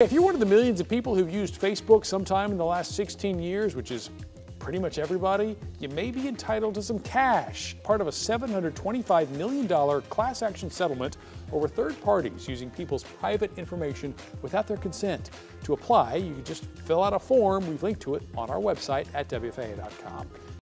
If you're one of the millions of people who've used Facebook sometime in the last 16 years, which is pretty much everybody, you may be entitled to some cash, part of a $725 million class action settlement over third parties using people's private information without their consent. To apply, you can just fill out a form. We've linked to it on our website at WFAA.com.